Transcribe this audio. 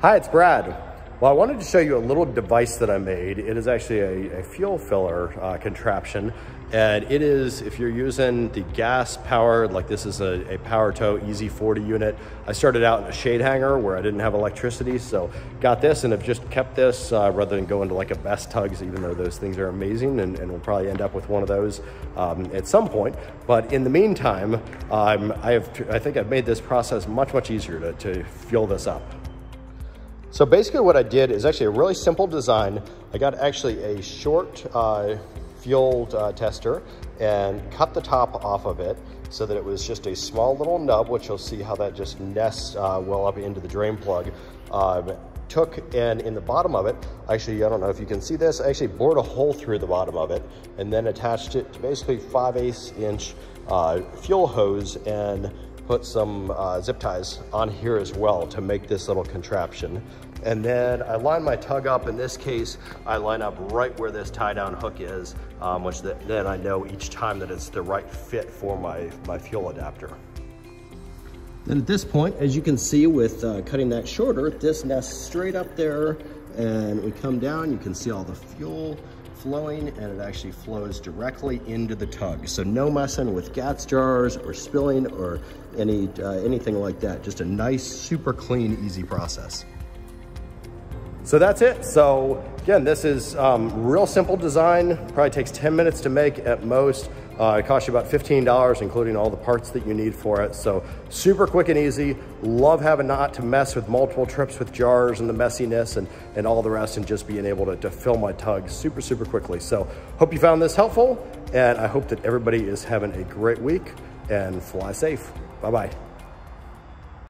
Hi, it's Brad. Well, I wanted to show you a little device that I made. It is actually a, a fuel filler uh, contraption. And it is, if you're using the gas powered, like this is a, a PowerTow Easy 40 unit. I started out in a shade hangar where I didn't have electricity, so got this and have just kept this uh, rather than go into like a best tugs, even though those things are amazing and, and we'll probably end up with one of those um, at some point. But in the meantime, um, I, have, I think I've made this process much, much easier to, to fuel this up. So basically what I did is actually a really simple design. I got actually a short uh, fuel uh, tester and cut the top off of it so that it was just a small little nub, which you'll see how that just nests uh, well up into the drain plug. Um, took and in the bottom of it, actually, I don't know if you can see this, I actually bored a hole through the bottom of it and then attached it to basically 5 8 inch uh, fuel hose and put some uh, zip ties on here as well to make this little contraption. And then I line my tug up. In this case, I line up right where this tie down hook is, um, which the, then I know each time that it's the right fit for my, my fuel adapter. Then at this point, as you can see with uh, cutting that shorter, this nests straight up there and we come down, you can see all the fuel flowing and it actually flows directly into the tug. So no messing with GATS jars or spilling or any uh, anything like that. Just a nice, super clean, easy process. So that's it. So again, this is um, real simple design. Probably takes 10 minutes to make at most. Uh, it costs you about $15, including all the parts that you need for it. So super quick and easy. Love having not to mess with multiple trips with jars and the messiness and, and all the rest and just being able to, to fill my tug super, super quickly. So hope you found this helpful and I hope that everybody is having a great week and fly safe. Bye-bye.